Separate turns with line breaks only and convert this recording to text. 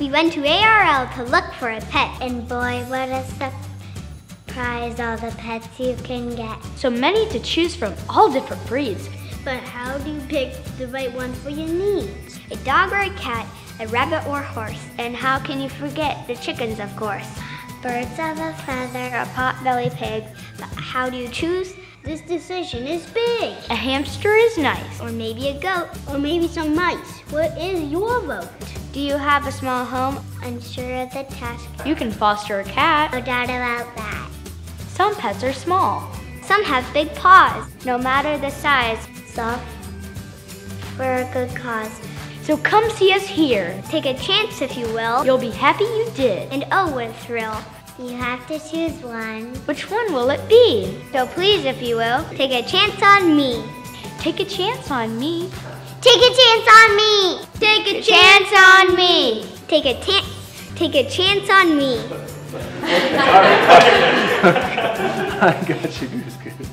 We went to ARL to look for a pet, and boy, what a surprise all the pets you can get.
So many to choose from, all different breeds.
But how do you pick the right one for your needs? A dog or a cat, a rabbit or a horse, and how can you forget the chickens, of course? Birds of a feather, a pot-bellied pig. But how do you choose? This decision is big.
A hamster is nice.
Or maybe a goat. Or maybe some mice. What is your vote? Do you have a small home? Unsure of the task.
You can foster a cat.
No doubt about that.
Some pets are small.
Some have big paws, no matter the size. Soft for a good cause.
So come see us here.
Take a chance, if you will.
You'll be happy you did.
And oh, what a thrill. You have to choose one.
Which one will it be?
So please, if you will, take a chance on me.
Take a chance on me.
Take a chance on me. Take a chance on me. Take a ta- take a chance on me.
I got you, Goose Goose.